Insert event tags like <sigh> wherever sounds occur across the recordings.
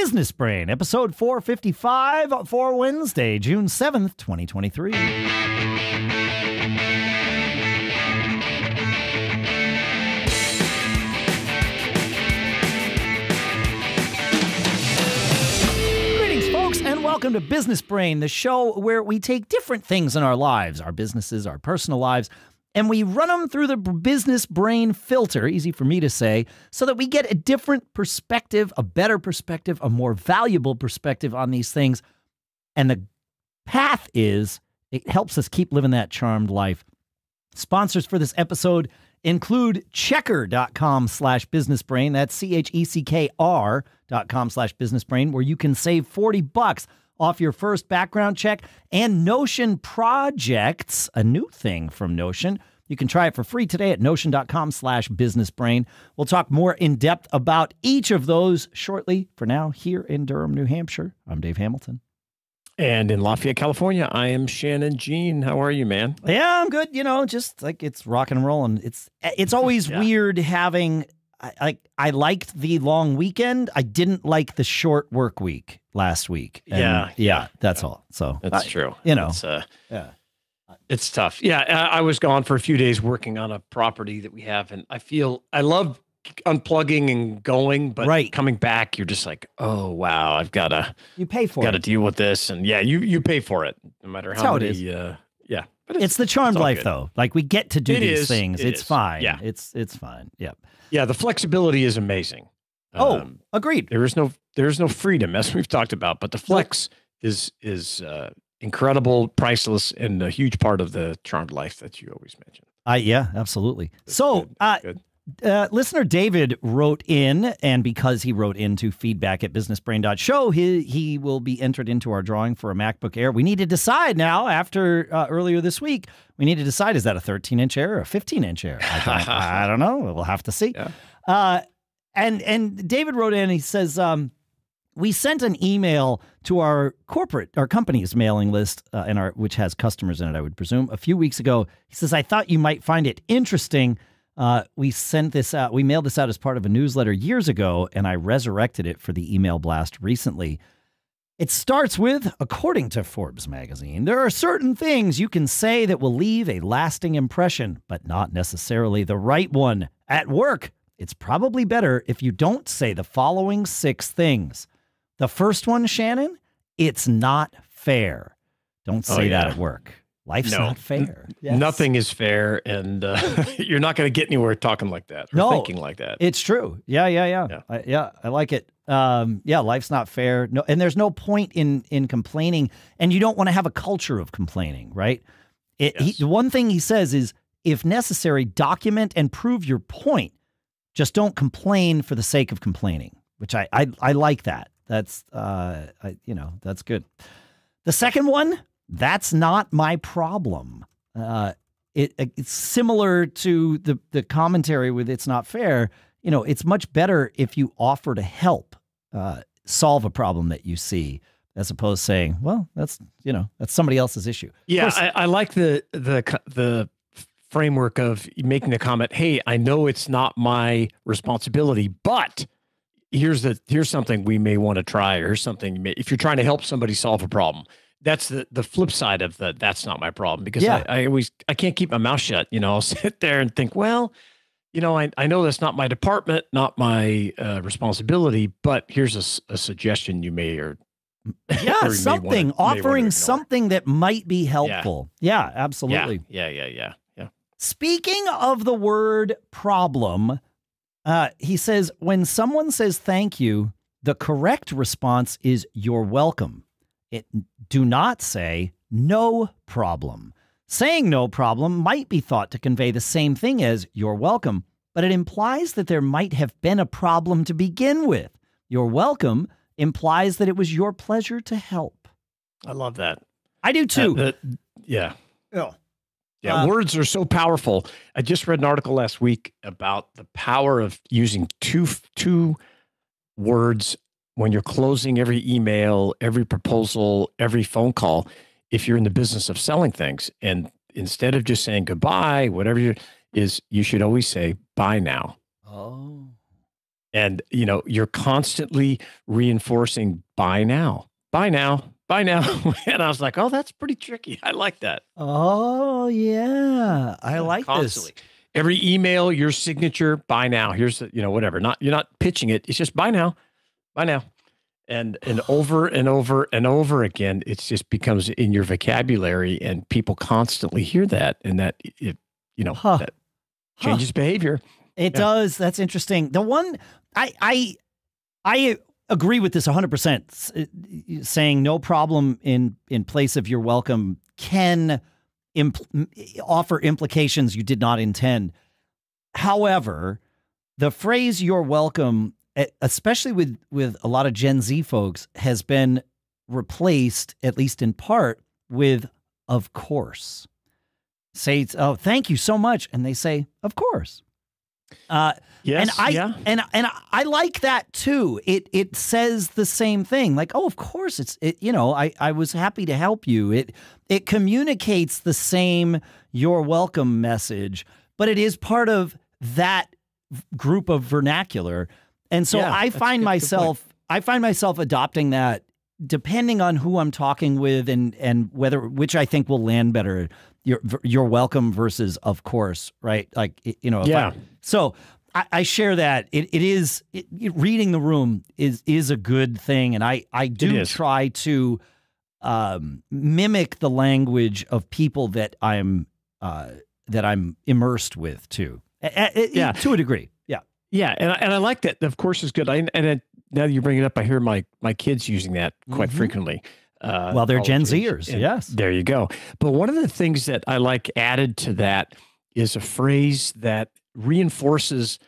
Business Brain, episode 455 for Wednesday, June 7th, 2023. Greetings, folks, and welcome to Business Brain, the show where we take different things in our lives, our businesses, our personal lives, and we run them through the business brain filter, easy for me to say, so that we get a different perspective, a better perspective, a more valuable perspective on these things. And the path is it helps us keep living that charmed life. Sponsors for this episode include checkr.com slash businessbrain. That's C-H-E-C-K-R dot com slash businessbrain, where you can save 40 bucks off your first background check and Notion projects, a new thing from Notion. You can try it for free today at notion.com slash businessbrain. We'll talk more in depth about each of those shortly. For now, here in Durham, New Hampshire, I'm Dave Hamilton. And in Lafayette, California, I am Shannon Jean. How are you, man? Yeah, I'm good. You know, just like it's rock and roll, and it's it's always <laughs> Yeah. weird having. I, I I liked the long weekend. I didn't like the short work week last week. And Yeah, yeah, yeah, that's all. So That's I- true. you know. it's, uh, Yeah, it's tough. Yeah, I, I was gone for a few days working on a property that we have, and I feel I love unplugging and going, but Right. coming back, you're just like, oh wow, I've got to you pay for it. got to deal with this, and yeah, you you pay for it no matter That's how, how it many. Uh, yeah, but It's the charmed all life, good. though. Like we get to do It these is, things. it It's is. fine. Yeah. it's it's fine. Yep. yeah, the flexibility is amazing. Oh, Um, agreed. there is no there is no freedom as we've talked about but the flex is is uh, incredible priceless and a huge part of the charmed life that you always mention I yeah, absolutely. That's so, good. uh, Good. Uh, listener David wrote in, and because he wrote into feedback at businessbrain.show, he, he will be entered into our drawing for a MacBook Air. We need to decide now, after uh, earlier this week, we need to decide is that a 13 inch Air or a 15 inch Air? I don't, <laughs> I don't know. We'll have to see. Yeah. Uh, and, and David wrote in, he says, um, we sent an email to our corporate, our company's mailing list, uh, and our which has customers in it, I would presume, a few weeks ago. He says, "I thought you might find it interesting. Uh, we sent this out. We mailed this out as part of a newsletter years ago, and I resurrected it for the email blast recently." It starts with, according to Forbes magazine, there are certain things you can say that will leave a lasting impression, but not necessarily the right one. At work, it's probably better if you don't say the following six things. The first one, Shannon, it's not fair. Don't Oh, say that at work. Life's No. not fair. Yes. nothing is fair and uh, <laughs> you're not going to get anywhere talking like that or No. thinking like that It's true. Yeah, yeah, yeah. Yeah. I, yeah, I like it. Um, yeah, life's not fair. No, and there's no point in in complaining, and you don't want to have a culture of complaining, right? It, he, Yes. the one thing he says is, if necessary, document and prove your point. Just don't complain for the sake of complaining, which I I, I like that. That's uh, I, you know, that's good. The second one, that's not my problem. Uh, it, it's similar to the the commentary with "It's not fair." You know, it's much better if you offer to help uh, solve a problem that you see, as opposed to saying, "Well, that's you know that's somebody else's issue." Yeah course- I, I like the the the framework of making the comment hey i know it's not my responsibility but here's the here's something we may want to try or here's something may, if you're trying to help somebody solve a problem that's the the flip side of the that's not my problem because Yeah. I, I always i can't keep my mouth shut you know i'll <laughs> sit there and think well you know i, I know that's not my department not my uh, responsibility but here's a suggestion you may or <laughs> or yeah, may something wanna- offering something that might be helpful. Yeah, absolutely. yeah yeah yeah yeah yeah Speaking of the word problem, uh, he says when someone says thank you, the correct response is you're welcome. It do not say no problem. Saying no problem might be thought to convey the same thing as you're welcome, but it implies that there might have been a problem to begin with. You're welcome implies that it was your pleasure to help. i love that I do too. Uh, the- yeah Oh. Yeah, Uh, words are so powerful. I just read an article last week about the power of using two two words when you're closing every email, every proposal, every phone call. If you're in the business of selling things, and instead of just saying goodbye, whatever you is, you should always say bye now. oh. And you know, you're constantly reinforcing buy now, buy now, buy now. <laughs> and I was like, oh, that's pretty tricky. I like that. Oh yeah, I like constantly. this. Every email, your signature, buy now. Here's the, you know, whatever. Not you're not pitching it. It's just buy now, buy now. And and over and over and over again, it just becomes in your vocabulary, and people constantly hear that, and that it, you know, Huh. that changes behavior. It Yeah. does. That's interesting. The one I I I agree with this 100% uh, saying no problem in in place of your welcome can impl- offer implications you did not intend. However, the phrase you're welcome especially with with a lot of Gen Z folks has been replaced at least in part with of course. Say oh thank you so much and they say of course. Uh, Yes, and I yeah. and and I like that too. It it says the same thing. Like, oh, of course it's it, you know, I I was happy to help you. It it communicates the same you're welcome message, but it is part of that group of vernacular. And so Yeah, I find myself I find myself adopting that depending on who I'm talking with and and whether which I think will land better. You're you're welcome versus of course, right? Like you know, if I- Yeah. so I, I share that it, it is it, it- reading the room is is a good thing, and I I do try to um, mimic the language of people that I'm uh, that I'm immersed with too. A- a- Yeah. to a degree. Yeah. And I, and I like that. Of course, is good. I, and it, now that you bring it up, I hear my my kids using that quite Mhm. frequently. Uh, Well, they're Gen. Zers, And yes. There you go. But one of the things that I like added to that is a phrase that reinforces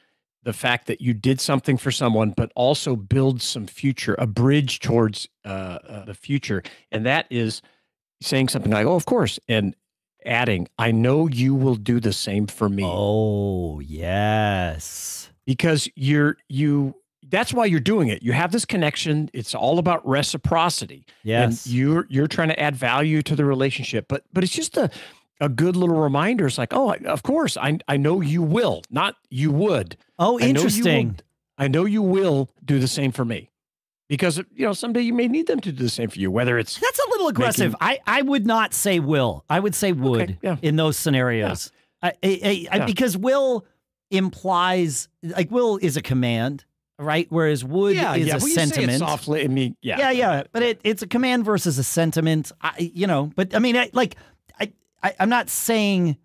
the fact that you did something for someone, but also builds some future, a bridge towards uh, uh, the future, and that is saying something like, "Oh, of course," and adding, "I know you will do the same for me." Oh yes. Because you're you that's why you're doing it you have this connection it's all about reciprocity Yes. and you're you're trying to add value to the relationship but but it's just a a good little reminder it's like oh of course i i know you will not you would oh, I know you will- interesting. i know you will do the same for me because you know someday you may need them to do the same for you whether it's That's a little aggressive. I, I would not say will. I would say would yeah. in those scenarios. I, I, I, I- Yeah. because will implies like will is a command, right? Whereas would is yeah, a well, you say it sentiment. softly i mean yeah yeah, yeah, but it, it's a command versus a sentiment. I, you know, but I mean, I, like, I, I, I'm not saying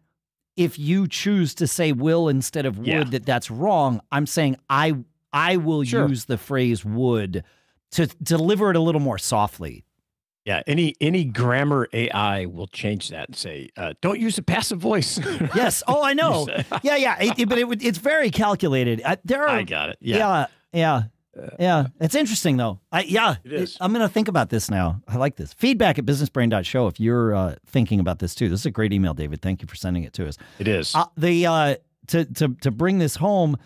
if you choose to say will instead of would Yeah. that that's wrong. I'm saying I, I will Sure. use the phrase would to deliver it a little more softly. Yeah, any any grammar AI will change that and say, uh, "Don't use a passive voice." Yes. Oh, I <laughs> know. yeah, yeah. It, it- but it, would- it's very calculated. Uh, there are. I got it. Yeah, Yeah. Yeah. Yeah. It's interesting though. I yeah. It is. I'm gonna think about this now. I like this. Feedback at businessbrain.show if you're uh, thinking about this too. This is a great email, David. Thank you for sending it to us. it is. Uh, the uh, to to to bring this home,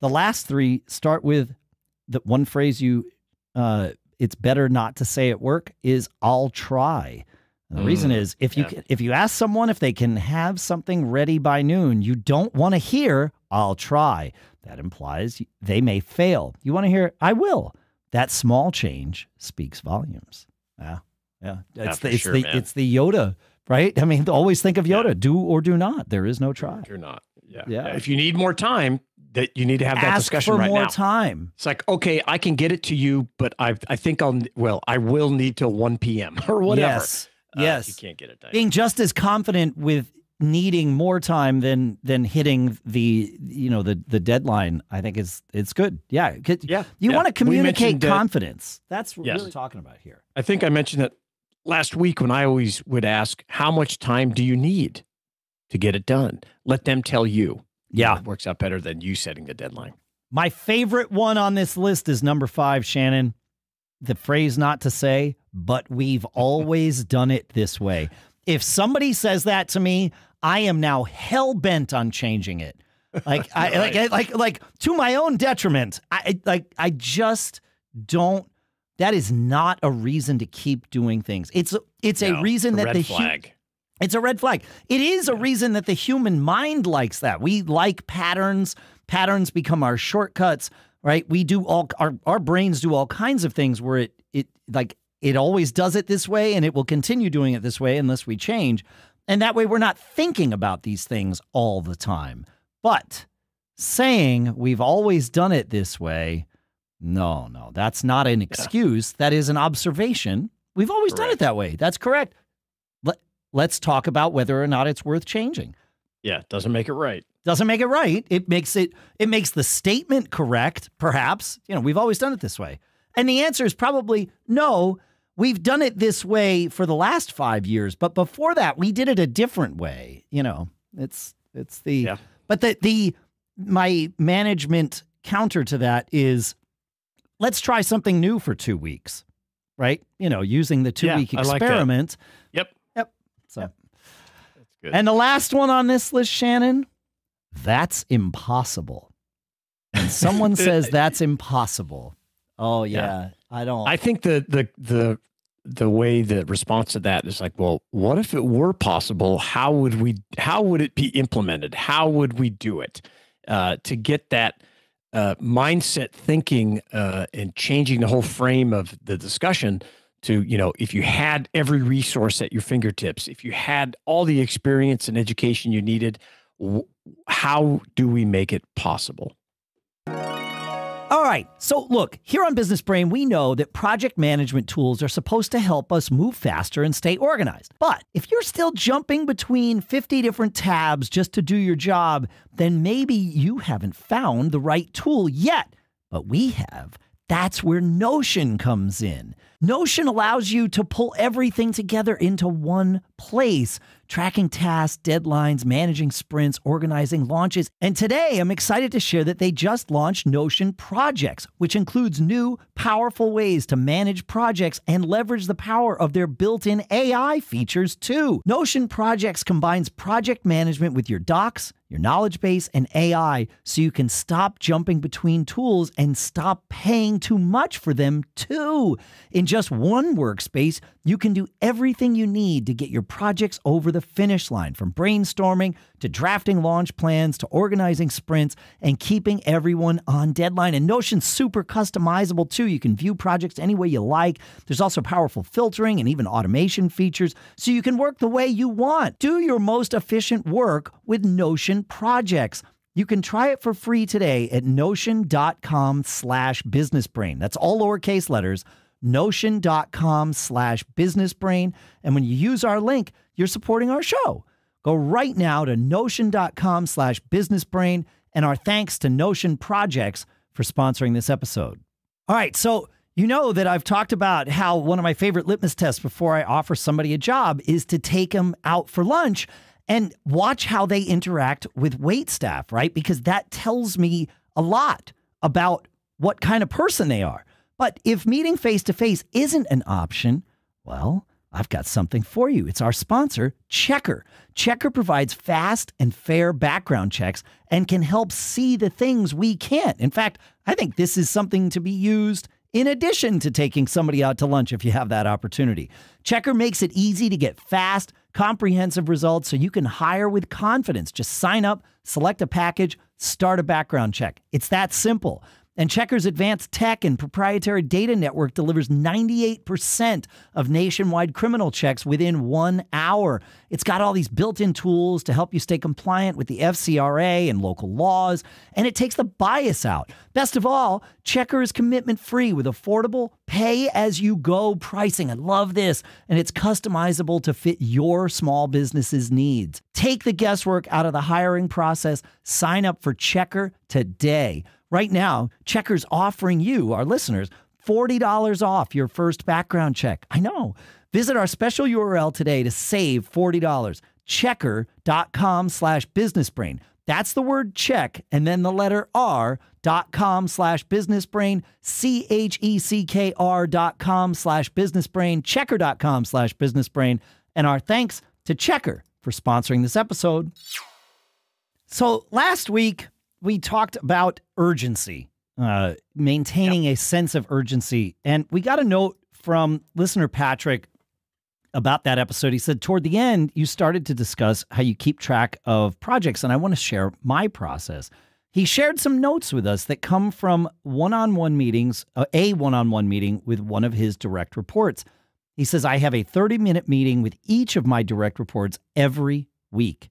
the last three start with the one phrase you uh, it's better not to say at work is I'll try. And the reason Mm, is if you yeah. if you ask someone if they can have something ready by noon, you don't want to hear I'll try. That implies they may fail. You want to hear I will. That small change speaks volumes. Yeah. Yeah. It's the it's sure, the man. it's the Yoda, right? I mean, always think of Yoda. Do or do not. There is no try. You're not. Yeah. Yeah. If you need more time, that you need to have that Ask discussion for right more now. time. It's like, okay, I can get it to you, but I I think I'll well, I will need till one p.m. <laughs> or whatever. Yes. Uh, yes. you can't get it done. Being just as confident with needing more time than than hitting the you know the the deadline, I think is it's good. Yeah. 'Cause yeah. You yeah. want to communicate mentioned that- confidence. That's what Yes. we're talking about here. I think I mentioned that last week when I always would ask, how much time do you need to get it done? Let them tell you. Yeah. It works out better than you setting the deadline. My favorite one on this list is number five, Shannon. The phrase not to say, but we've <laughs> always done it this way. If somebody says that to me, I am now hell bent on changing it. Like I <laughs> like Right. like like to my own detriment. I like I just don't that is not a reason to keep doing things. It's it's a No, reason that the flag. It's a red flag. It is a reason that the human mind likes that. We like patterns. Patterns become our shortcuts. right? We do all our our brains do all kinds of things where it it like it always does it this way and it will continue doing it this way unless we change. And that way we're not thinking about these things all the time. But saying we've always done it this way, no, no, that's not an excuse. Yeah. That is an observation. We've always correct. done it that way. That's correct. Let, let's talk about whether or not it's worth changing. Yeah, doesn't make it right. Doesn't make it right. It makes it it makes the statement correct, perhaps. You know, we've always done it this way. And the answer is probably no. We've done it this way for the last 5 years, but before that we did it a different way, you know. It's it's the yeah. but the the my management counter to that is let's try something new for 2 weeks. Right? You know, using the 2 yeah, week experiment. Like yep. Yep. So yep. And the last one on this list, Shannon, that's impossible. And someone <laughs> says that's impossible. Oh yeah, yeah, I don't. I think the the the the way the response to that is like, well, what if it were possible? How would we? How would it be implemented? How would we do it uh, to get that uh, mindset thinking uh, and changing the whole frame of the discussion? To you know, if you had every resource at your fingertips, if you had all the experience and education you needed, how do we make it possible? All right. So, look, here on Business Brain, we know that project management tools are supposed to help us move faster and stay organized. But if you're still jumping between 50 different tabs just to do your job, then maybe you haven't found the right tool yet. But we have. That's where Notion comes in. Notion allows you to pull everything together into one place tracking tasks, deadlines, managing sprints, organizing launches. And today I'm excited to share that they just launched Notion Projects, which includes new, powerful ways to manage projects and leverage the power of their built in AI features too. Notion Projects combines project management with your docs your knowledge base, and AI so you can stop jumping between tools and stop paying too much for them too. In just one workspace, you can do everything you need to get your projects over the finish line from brainstorming to drafting launch plans to organizing sprints and keeping everyone on deadline. And Notion's super customizable too. You can view projects any way you like. There's also powerful filtering and even automation features so you can work the way you want. Do your most efficient work with Notion projects. You can try it for free today at notion.com slash businessbrain. That's all lowercase letters, notion.com slash businessbrain. And when you use our link, you're supporting our show. Go right now to notion.com slash businessbrain. And our thanks to Notion Projects for sponsoring this episode. All right, so you know that I've talked about how one of my favorite litmus tests before I offer somebody a job is to take them out for lunch and watch how they interact with wait staff, right? Because that tells me a lot about what kind of person they are. But if meeting face to face isn't an option, well, I've got something for you. It's our sponsor, Checkr. Checkr provides fast and fair background checks and can help see the things we can't. In fact, I think this is something to be used in addition to taking somebody out to lunch if you have that opportunity. Checkr makes it easy to get fast, comprehensive results so you can hire with confidence. Just sign up, select a package, start a background check. It's that simple. And Checkr's advanced tech and proprietary data network delivers 98% of nationwide criminal checks within one hour. It's got all these built in tools to help you stay compliant with the FCRA and local laws, and it takes the bias out. Best of all, Checkr is commitment free with affordable, pay as you go pricing. I love this, and it's customizable to fit your small business's needs. Take the guesswork out of the hiring process. Sign up for Checkr today. Right now, Checkr's offering you, our listeners, $40 off your first background check. I know. Visit our special URL today to save $40. Checkr.com slash businessbrain. That's the word check and then the letter R dot com slash businessbrain, C H E C K R dot com slash businessbrain, checkr.com slash businessbrain. And our thanks to Checkr for sponsoring this episode. So last week, we talked about urgency, uh, maintaining yep. a sense of urgency. And we got a note from listener Patrick about that episode. He said, Toward the end, you started to discuss how you keep track of projects. And I want to share my process. He shared some notes with us that come from one on one meetings, uh, a one on one meeting with one of his direct reports. He says, I have a 30 minute meeting with each of my direct reports every week.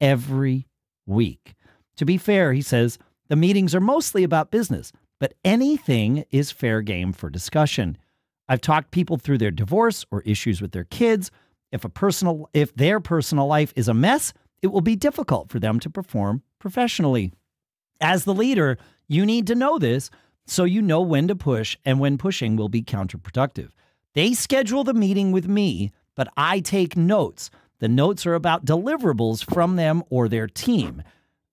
Every week. To be fair, he says, the meetings are mostly about business, but anything is fair game for discussion. I've talked people through their divorce or issues with their kids. If a personal if their personal life is a mess, it will be difficult for them to perform professionally. As the leader, you need to know this so you know when to push and when pushing will be counterproductive. They schedule the meeting with me, but I take notes. The notes are about deliverables from them or their team.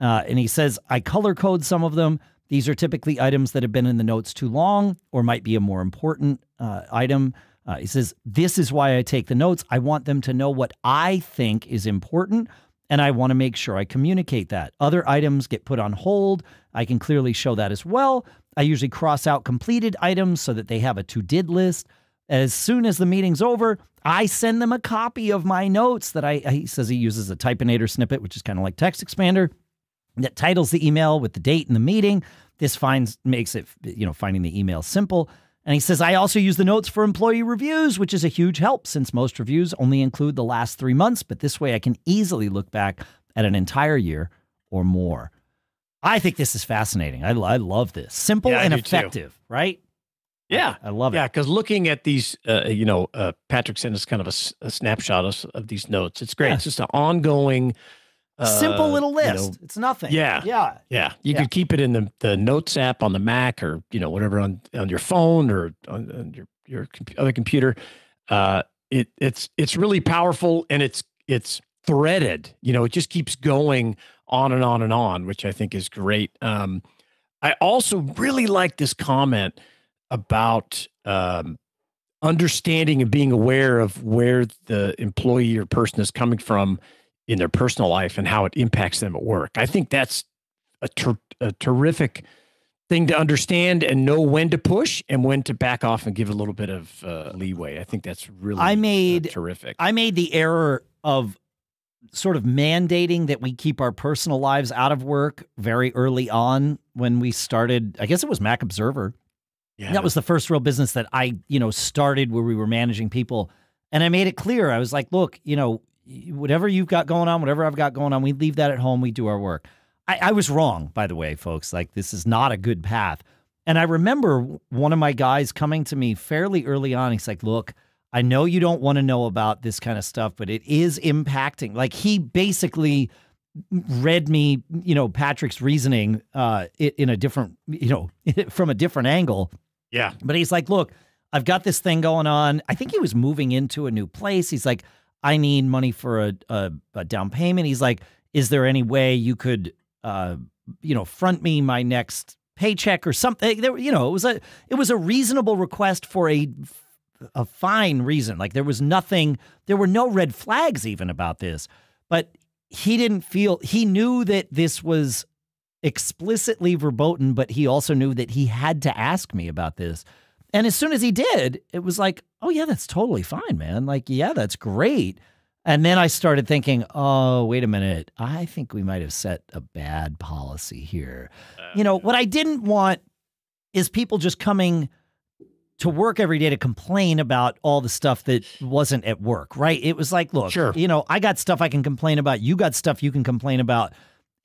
Uh, and he says, I color code some of them. These are typically items that have been in the notes too long or might be a more important uh, item. Uh, he says, This is why I take the notes. I want them to know what I think is important and I want to make sure I communicate that. Other items get put on hold. I can clearly show that as well. I usually cross out completed items so that they have a to did list. As soon as the meeting's over, I send them a copy of my notes that I, he says he uses a Typinator snippet, which is kind of like TextExpander, that titles the email with the date and the meeting. This finds makes it, you know, finding the email simple. And he says, I also use the notes for employee reviews, which is a huge help since most reviews only include the last three months. But this way I can easily look back at an entire year or more. I think this is fascinating. I, I love this. Simple Yeah, and do too. effective, right? Yeah. I love it. Yeah, because looking at these, uh, you know, uh, Patrick sent us kind of a snapshot of, of these notes. It's great. Yeah. It's just an ongoing, uh, Simple little you list. know, it's nothing. yeah. Yeah. yeah, you Yeah. could keep it in the the Notes app on the Mac or you know whatever on on your phone or on, on your your compu- other computer. Uh, it it's it's really powerful and it's it's threaded. You know, it just keeps going on and on and on, which I think is great. Um, I also really like this comment about um, understanding and being aware of where the employee or person is coming from in their personal life and how it impacts them at work. I think that's a, ter- a terrific thing to understand and know when to push and when to back off and give a little bit of uh, leeway. I think that's really I uh, made- terrific. I made the error of sort of mandating that we keep our personal lives out of work very early on when we started. I guess it was Mac Observer. yeah, That was the first real business that I, you know, started where we were managing people. And I made it clear. I was like, look, you know, whatever you've got going on, whatever I've got going on, we leave that at home. We do our work. I, I was wrong, by the way, folks. Like, this is not a good path. And I remember one of my guys coming to me fairly early on. He's like, look, I know you don't want to know about this kind of stuff, but it is impacting. Like, he basically read me, you know, Patrick's reasoning uh, in a different, you know, <laughs> from a different angle. yeah, But he's like, look, I've got this thing going on. I think he was moving into a new place. He's like, I need money for a, a, a down payment. He's like, is there any way you could, uh, you know, front me my next paycheck or something? There, you know, it was a it was a reasonable request for a a fine reason. Like there was nothing, there were no red flags even about this. But he didn't feel he knew that this was explicitly verboten, but he also knew that he had to ask me about this. And as soon as he did, it was like, oh, yeah, that's totally fine, man. Like, yeah, that's great. And then I started thinking, oh, wait a minute. I think we might have set a bad policy here. Uh, you know, what I didn't want is people just coming to work every day to complain about all the stuff that wasn't at work, right? It was like, look, Sure. you know, I got stuff I can complain about. You got stuff you can complain about.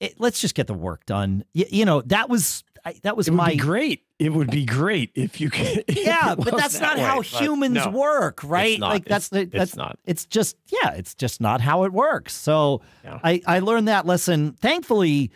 It, let's just get the work done. Y- you know, that was I, that was it would my be great. It would be great if you could. <laughs> if yeah, but that's that not how way, but humans no, work, right? not. Like that's It's- that's it's not. It's just yeah, it's just not how it works. So Yeah. I I learned that lesson. Thankfully,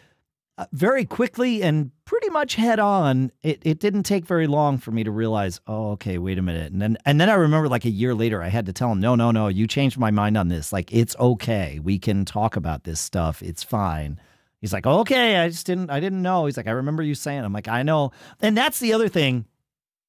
uh, very quickly and pretty much head on. It it didn't take very long for me to realize, oh, okay, wait a minute, and then and then I remember like a year later, I had to tell him, no, no, no, you changed my mind on this. Like it's okay, we can talk about this stuff. It's fine. He's like, okay, I just didn't, I didn't know. He's like, I remember you saying. I'm like, I know, and that's the other thing.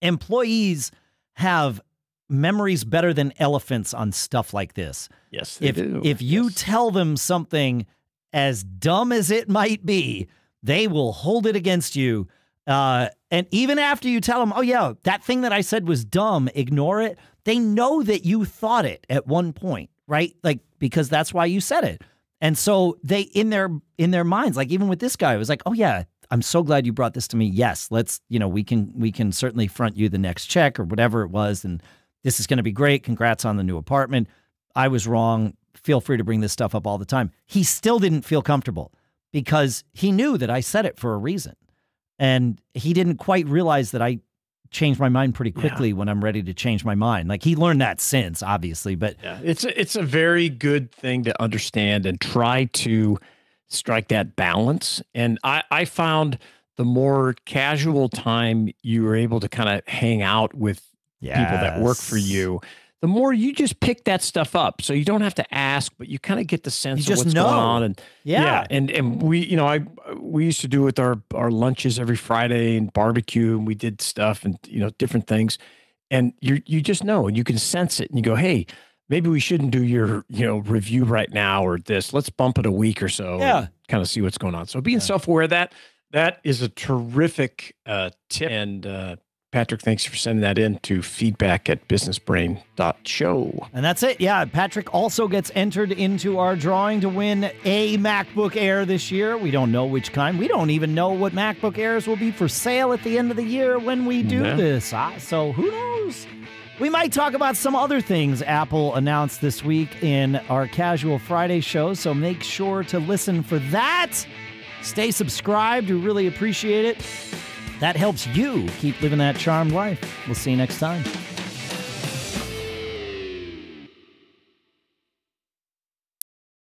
Employees have memories better than elephants on stuff like this Yes, they if do. if you Yes. tell them something as dumb as it might be, they will hold it against you. Uh, and even after you tell them, "Oh yeah, that thing that I said was dumb," ignore it. They know that you thought it at one point, right? Like because that's why you said it. And so they in their in their minds, like even with this guy, it was like, "Oh yeah, I'm so glad you brought this to me. Yes, let's, you know, we can we can certainly front you the next check or whatever it was and this is going to be great. Congrats on the new apartment. I was wrong. Feel free to bring this stuff up all the time. He still didn't feel comfortable because he knew that I said it for a reason. And he didn't quite realize that I change my mind pretty quickly yeah. when I'm ready to change my mind. Like he learned that since, obviously, but yeah, it's a, it's a very good thing to understand and try to strike that balance. And I I found the more casual time you were able to kind of hang out with yes. people that work for you, the more you just pick that stuff up. So you don't have to ask, but you kind of get the sense you of what's know. going on. And yeah. yeah. And and we, you know, I we used to do with our our lunches every Friday and barbecue and we did stuff and you know, different things. And you you just know and you can sense it and you go, hey, maybe we shouldn't do your, you know, review right now or this. Let's bump it a week or so. Yeah. kind of see what's going on. So being yeah. self-aware of that, that is a terrific uh, tip. And uh, Patrick, thanks for sending that in to feedback at businessbrain.show. And that's it. Yeah. Patrick also gets entered into our drawing to win a MacBook Air this year. We don't know which kind. We don't even know what MacBook Airs will be for sale at the end of the year when we do this. Uh, so who knows? We might talk about some other things Apple announced this week in our Casual Friday show. So make sure to listen for that. Stay subscribed. We really appreciate it. That helps you keep living that charmed life. We'll see you next time.